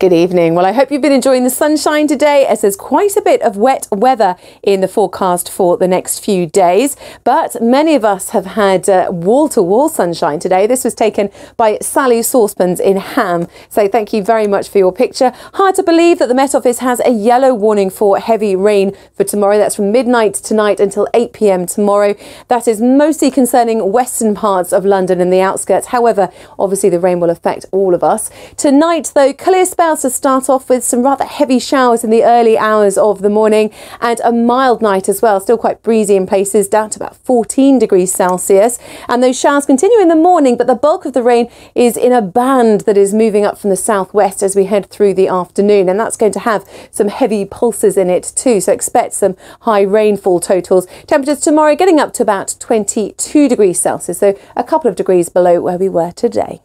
Good evening. Well, I hope you've been enjoying the sunshine today as there's quite a bit of wet weather in the forecast for the next few days. But many of us have had wall to wall sunshine today. This was taken by Sally Saucepans in Ham. So thank you very much for your picture. Hard to believe that the Met Office has a yellow warning for heavy rain for tomorrow. That's from midnight tonight until 8 pm tomorrow. That is mostly concerning western parts of London and the outskirts. However, obviously the rain will affect all of us. Tonight, though, clear spells to start off with some rather heavy showers in the early hours of the morning and a mild night as well. Still quite breezy in places, down to about 14 degrees Celsius. And those showers continue in the morning, but the bulk of the rain is in a band that is moving up from the southwest as we head through the afternoon. And that's going to have some heavy pulses in it too. So expect some high rainfall totals. Temperatures tomorrow getting up to about 22 degrees Celsius, so a couple of degrees below where we were today.